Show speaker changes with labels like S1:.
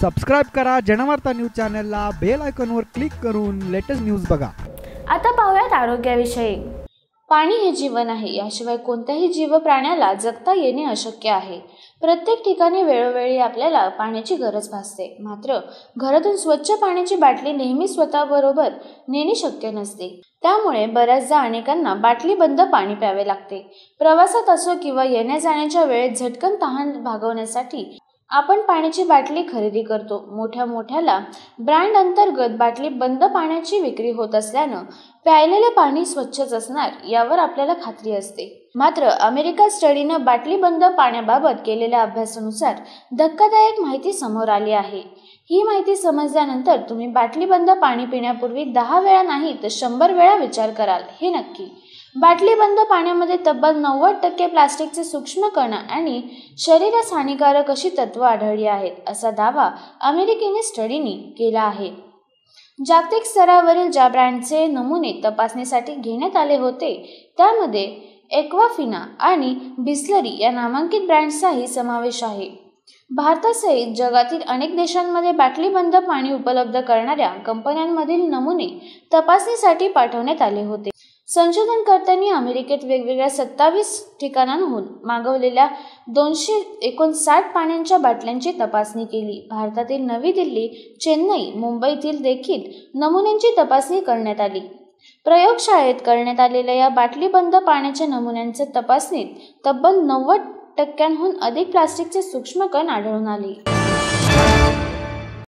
S1: Subscribe करा Janvarta news चॅनलला bell आयकॉनवर क्लिक करून लेटेस्ट न्यूज बघा.
S2: आता पाहूयात आरोग्याविषयी. पाणी हे जीवन आहे याशिवाय कोणत्याही जीव प्राण्याला जगता येणे अशक्य आहे. प्रत्येक ठिकाणी वेळोवेळी आपल्याला पाण्याची गरज भासते. मात्र घरातून स्वच्छ पाण्याची बाटली नेहमी स्वतःबरोबर नेणे शक्य नसते. त्यामुळे बऱ्याचदा अनेकांना बाटली बंद पाणी प्यावे लागते. प्रवासात असो किंवा येण्या जाण्याच्या वेळेत झटकन तहान भागवण्यासाठी आपण पाण्याची बाटली खरेदी करतो. मोठ्या मोठ्याला ब्रँड अंतर्गत बाटली बंद पाण्याची विक्री होत असल्यानं प्यायलेले पाणी स्वच्छच असणार यावर आपल्याला खात्री असते. मात्र अमेरिका स्टडीनं बाटली बंद पाण्याबाबत केलेल्या अभ्यासानुसार धक्कादायक माहिती समोर आली आहे. ही माहिती समजल्यानंतर तुम्ही बाटली बंद पाणी पिण्यापूर्वी दहा वेळा नाही तर शंभर वेळा विचार कराल. हे नक्की. बाटली बंद पाण्यामध्ये तब्बल नव्वद टक्के प्लास्टिकचे सूक्ष्म कण आणि शरीरास हानिकारक अशी तत्व आढळली आहेत असा दावा अमेरिकेने स्टडीने केला आहे. जागतिक स्तरावरील ज्या ब्रँडचे नमुने तपासणीसाठी घेण्यात आले होते त्यामध्ये एक्वाफिना आणि बिस्लरी या नामांकित ब्रँड्सचाही समावेश आहे. भारतासहित जगातील अनेक देशांमध्ये बाटली बंद पाणी उपलब्ध करणाऱ्या कंपन्यांमधील नमुने तपासणीसाठी पाठवण्यात आले होते. संशोधनकर्त्यांनी अमेरिकेत वेगवेगळ्या सत्तावीस ठिकाणांहून मागवलेल्या दोनशे एकोणसाठ पाण्यांच्या बाटल्यांची तपासणी केली. भारतातील नवी दिल्ली चेन्नई मुंबईतील देखील नमुन्यांची तपासणी करण्यात आली. प्रयोगशाळेत करण्यात आलेल्या या बाटलीबंद पाण्याच्या नमुन्यांच्या तपासणीत तब्बल नव्वद टक्क्यांहून अधिक प्लास्टिकचे सूक्ष्म कण आढळून आले.